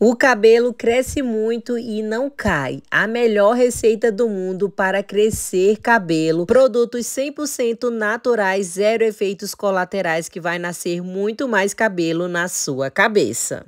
O cabelo cresce muito e não cai. A melhor receita do mundo para crescer cabelo. Produtos 100% naturais, zero efeitos colaterais que vai nascer muito mais cabelo na sua cabeça.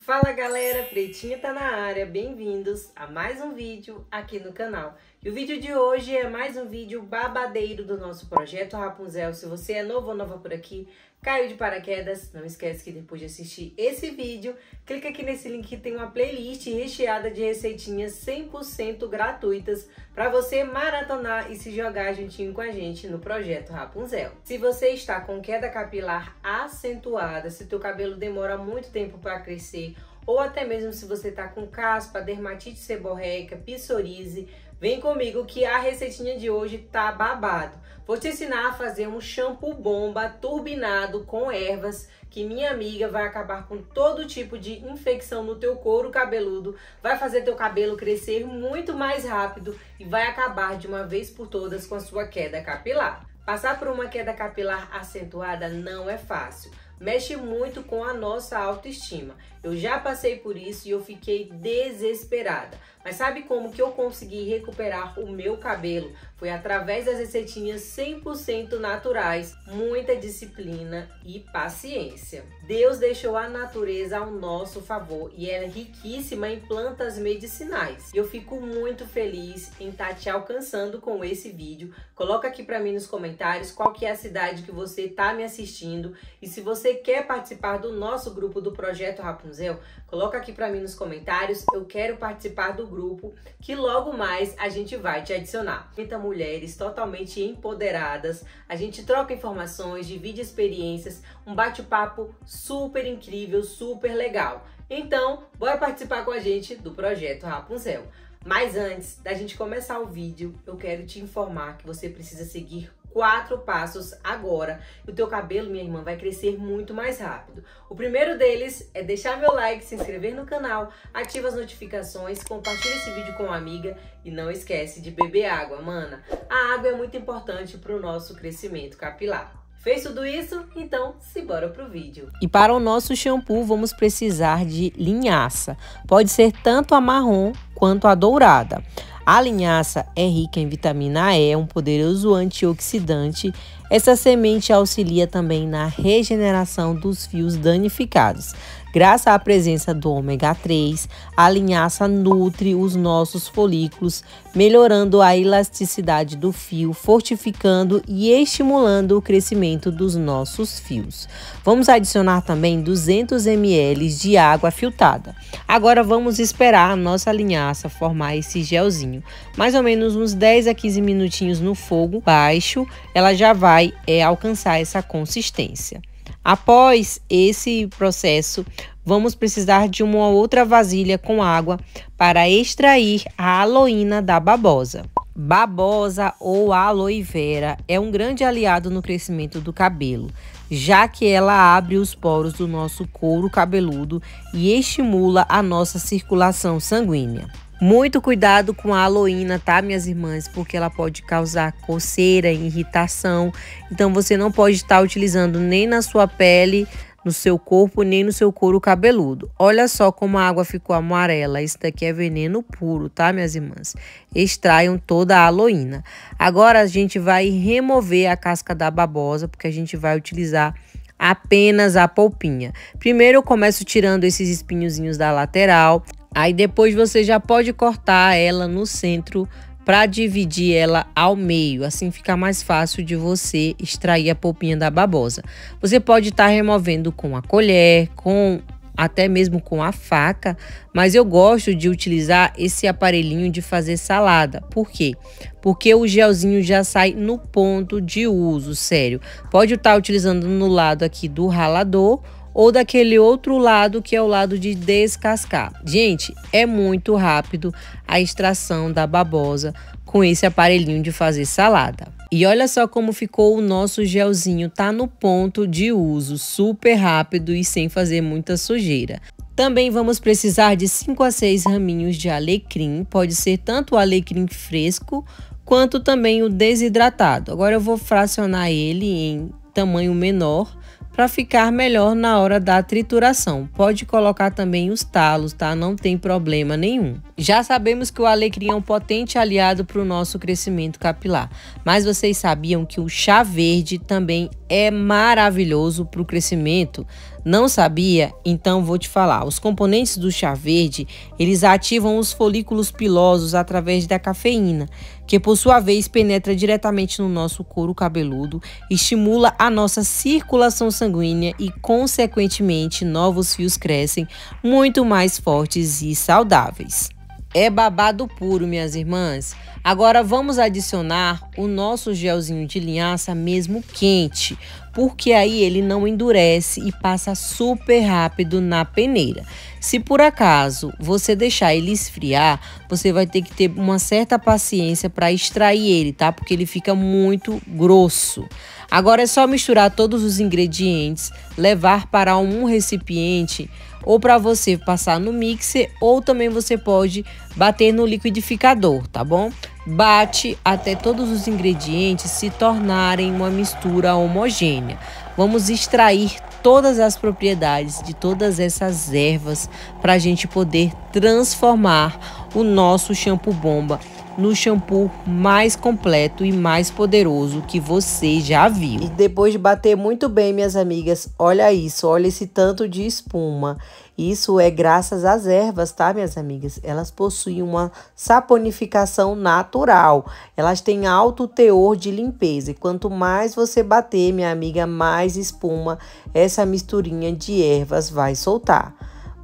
Fala galera, Pretinha tá na área, bem-vindos a mais um vídeo aqui no canal. E o vídeo de hoje é mais um vídeo babadeiro do nosso projeto Rapunzel. Se você é novo ou nova por aqui, caiu de paraquedas, não esquece que depois de assistir esse vídeo, clica aqui nesse link que tem uma playlist recheada de receitinhas 100% gratuitas para você maratonar e se jogar juntinho com a gente no projeto Rapunzel. Se você está com queda capilar acentuada, se teu cabelo demora muito tempo para crescer, ou até mesmo se você está com caspa, dermatite seborreica, psoríase, vem comigo que a receitinha de hoje tá babado. Vou te ensinar a fazer um shampoo bomba turbinado com ervas que minha amiga vai acabar com todo tipo de infecção no teu couro cabeludo, vai fazer teu cabelo crescer muito mais rápido e vai acabar de uma vez por todas com a sua queda capilar. Passar por uma queda capilar acentuada não é fácil mexe muito com a nossa autoestima. Eu já passei por isso e eu fiquei desesperada. Mas sabe como que eu consegui recuperar o meu cabelo? Foi através das receitinhas 100% naturais, muita disciplina e paciência. Deus deixou a natureza ao nosso favor e ela é riquíssima em plantas medicinais. Eu fico muito feliz em estar tá te alcançando com esse vídeo. Coloca aqui para mim nos comentários qual que é a cidade que você está me assistindo e se você quer participar do nosso grupo do Projeto Rapunzel, coloca aqui para mim nos comentários. Eu quero participar do grupo que logo mais a gente vai te adicionar. 30 mulheres totalmente empoderadas, a gente troca informações, divide experiências, um bate-papo super incrível, super legal. Então, bora participar com a gente do projeto Rapunzel. Mas antes da gente começar o vídeo, eu quero te informar que você precisa seguir quatro passos agora. O teu cabelo, minha irmã, vai crescer muito mais rápido. O primeiro deles é deixar meu like, se inscrever no canal, ativa as notificações, compartilha esse vídeo com uma amiga e não esquece de beber água, mana. A água é muito importante para o nosso crescimento capilar. Fez tudo isso? Então, simbora pro vídeo. E para o nosso shampoo, vamos precisar de linhaça. Pode ser tanto a marrom quanto a dourada. A linhaça é rica em vitamina E, um poderoso antioxidante. Essa semente auxilia também na regeneração dos fios danificados. Graças à presença do ômega 3, a linhaça nutre os nossos folículos, melhorando a elasticidade do fio, fortificando e estimulando o crescimento dos nossos fios. Vamos adicionar também 200 ml de água filtrada. Agora vamos esperar a nossa linhaça formar esse gelzinho. Mais ou menos uns 10 a 15 minutinhos no fogo baixo, ela já vai é, alcançar essa consistência. Após esse processo, vamos precisar de uma outra vasilha com água para extrair a aloína da babosa. Babosa ou aloe vera é um grande aliado no crescimento do cabelo, já que ela abre os poros do nosso couro cabeludo e estimula a nossa circulação sanguínea. Muito cuidado com a aloína, tá, minhas irmãs? Porque ela pode causar coceira, irritação. Então você não pode estar utilizando nem na sua pele, no seu corpo, nem no seu couro cabeludo. Olha só como a água ficou amarela. Isso daqui é veneno puro, tá, minhas irmãs? Extraiam toda a aloína. Agora a gente vai remover a casca da babosa, porque a gente vai utilizar apenas a polpinha. Primeiro eu começo tirando esses espinhozinhos da lateral. Aí depois você já pode cortar ela no centro para dividir ela ao meio, assim fica mais fácil de você extrair a polpinha da babosa. Você pode estar tá removendo com a colher, com até mesmo com a faca, mas eu gosto de utilizar esse aparelhinho de fazer salada. Por quê? Porque o gelzinho já sai no ponto de uso, sério. Pode estar tá utilizando no lado aqui do ralador ou daquele outro lado que é o lado de descascar. Gente, é muito rápido a extração da babosa com esse aparelhinho de fazer salada. E olha só como ficou o nosso gelzinho, tá no ponto de uso, super rápido e sem fazer muita sujeira. Também vamos precisar de 5 a 6 raminhos de alecrim, pode ser tanto o alecrim fresco quanto também o desidratado. Agora eu vou fracionar ele em tamanho menor para ficar melhor na hora da trituração. Pode colocar também os talos, tá? Não tem problema nenhum. Já sabemos que o alecrim é um potente aliado para o nosso crescimento capilar, mas vocês sabiam que o chá verde também é maravilhoso para o crescimento? Não sabia? Então vou te falar. Os componentes do chá verde, eles ativam os folículos pilosos através da cafeína, que por sua vez penetra diretamente no nosso couro cabeludo, estimula a nossa circulação sanguínea e consequentemente novos fios crescem muito mais fortes e saudáveis. É babado puro, minhas irmãs. Agora vamos adicionar o nosso gelzinho de linhaça mesmo quente, porque aí ele não endurece e passa super rápido na peneira. Se por acaso você deixar ele esfriar, você vai ter que ter uma certa paciência para extrair ele, tá? Porque ele fica muito grosso. Agora é só misturar todos os ingredientes, levar para um recipiente ou para você passar no mixer ou também você pode bater no liquidificador, tá bom? Bate até todos os ingredientes se tornarem uma mistura homogênea. Vamos extrair todas as propriedades de todas essas ervas para a gente poder transformar o nosso shampoo bomba no shampoo mais completo e mais poderoso que você já viu. E depois de bater muito bem, minhas amigas, olha isso, olha esse tanto de espuma. Isso é graças às ervas, tá, minhas amigas? Elas possuem uma saponificação natural. Elas têm alto teor de limpeza. E quanto mais você bater, minha amiga, mais espuma essa misturinha de ervas vai soltar.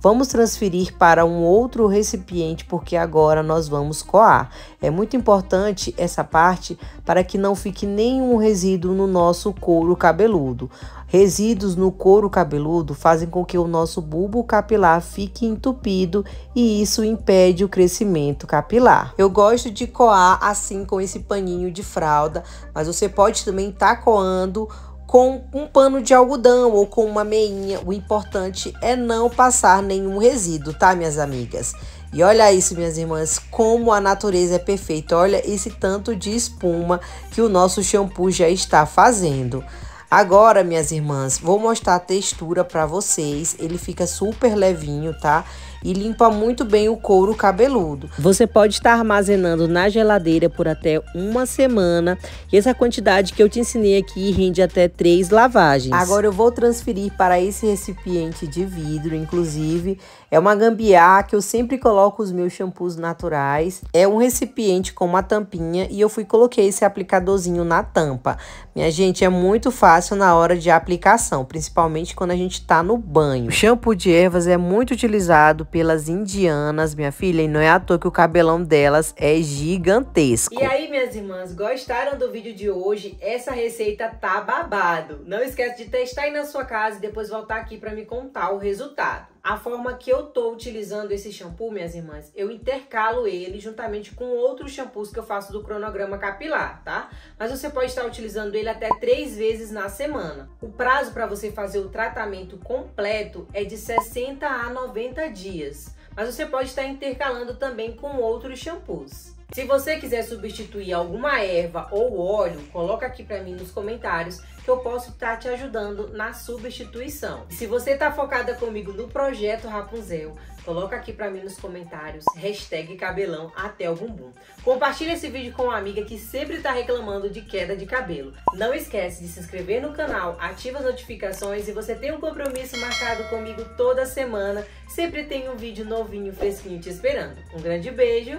Vamos transferir para um outro recipiente porque agora nós vamos coar. É muito importante essa parte para que não fique nenhum resíduo no nosso couro cabeludo. Resíduos no couro cabeludo fazem com que o nosso bulbo capilar fique entupido e isso impede o crescimento capilar. Eu gosto de coar assim com esse paninho de fralda, mas você pode também estar tá coando com um pano de algodão ou com uma meinha. O importante é não passar nenhum resíduo, tá, minhas amigas? E olha isso, minhas irmãs, como a natureza é perfeita. Olha esse tanto de espuma que o nosso shampoo já está fazendo. Agora, minhas irmãs, vou mostrar a textura para vocês. Ele fica super levinho, tá? e limpa muito bem o couro cabeludo. Você pode estar armazenando na geladeira por até uma semana e essa quantidade que eu te ensinei aqui rende até três lavagens. Agora eu vou transferir para esse recipiente de vidro, inclusive é uma gambiarra que eu sempre coloco os meus shampoos naturais. É um recipiente com uma tampinha e eu fui coloquei esse aplicadorzinho na tampa. Minha gente, é muito fácil na hora de aplicação, principalmente quando a gente tá no banho. O shampoo de ervas é muito utilizado pelas indianas, minha filha, e não é à toa que o cabelão delas é gigantesco. E aí, minhas irmãs, gostaram do vídeo de hoje? Essa receita tá babado. Não esquece de testar aí na sua casa e depois voltar aqui para me contar o resultado. A forma que eu tô utilizando esse shampoo, minhas irmãs, eu intercalo ele juntamente com outros shampoos que eu faço do cronograma capilar, tá? Mas você pode estar utilizando ele até três vezes na semana. O prazo para você fazer o tratamento completo é de 60 a 90 dias. Mas você pode estar intercalando também com outros shampoos. Se você quiser substituir alguma erva ou óleo, coloca aqui para mim nos comentários que eu posso estar tá te ajudando na substituição. Se você está focada comigo no projeto Rapunzel, coloca aqui para mim nos comentários hashtag cabelão até o bumbum. Compartilhe esse vídeo com uma amiga que sempre está reclamando de queda de cabelo. Não esquece de se inscrever no canal, ativa as notificações e você tem um compromisso marcado comigo toda semana. Sempre tem um vídeo novinho, fresquinho te esperando. Um grande beijo